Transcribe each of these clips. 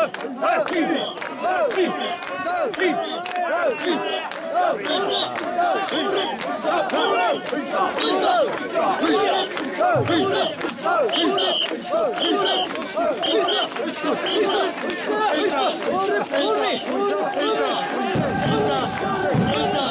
Ora, ora, ora, ora, ora, ora, ora.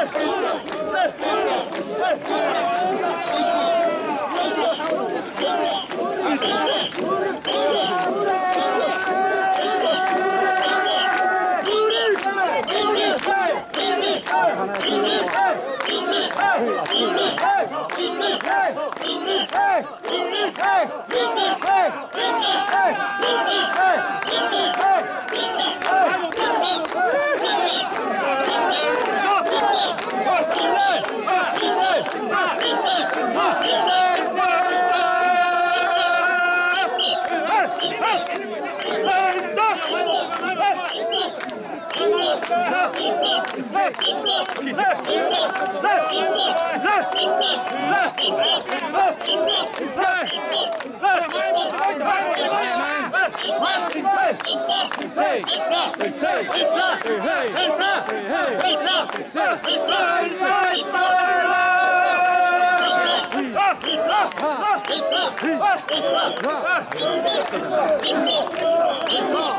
Uno, uno. Isso! Isso! Isso!